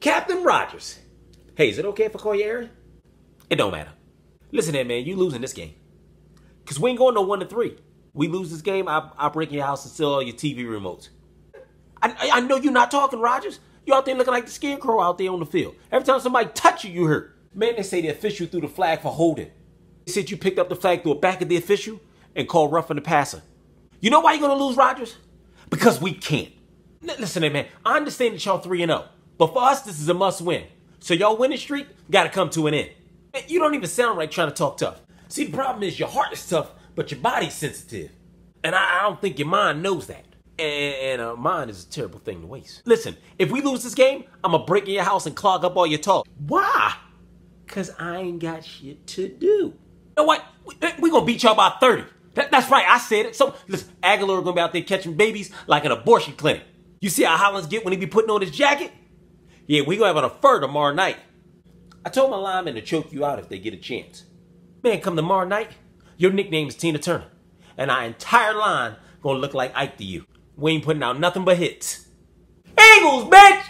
Captain Rodgers. Hey, is it okay if I call you Aaron? It don't matter. Listen here, man, you losing this game. Cause we ain't going no one to three. We lose this game, I, I break your house and steal all your TV remotes. I, I, know you're not talking, Rodgers. You out there looking like the scarecrow out there on the field. Every time somebody touch you, you hurt. Man, they say the official threw the flag for holding. They said you picked up the flag through the back of the official and called roughing the passer. You know why you're gonna lose, Rodgers? Because we can't. L- Listen, man, I understand that y'all 3 and 0, but for us, this is a must win. So y'all winning streak gotta come to an end. You don't even sound right trying to talk tough. See, the problem is your heart is tough, but your body's sensitive. And I, I don't think your mind knows that. And, and uh, mind is a terrible thing to waste. Listen, if we lose this game, I'm gonna break in your house and clog up all your talk. Why? Cause I ain't got shit to do. You know what? We, we gonna beat y'all by 30. That- that's right, I said it. So listen, Agholor gonna be out there catching babies like an abortion clinic. You see how Hollins get when he be putting on his jacket? Yeah, we gonna have an affair tomorrow night. I told my linemen to choke you out if they get a chance. Man, come tomorrow night, your nickname is Tina Turner. And our entire line gonna look like Ike to you. We ain't putting out nothing but hits. Eagles, bitch!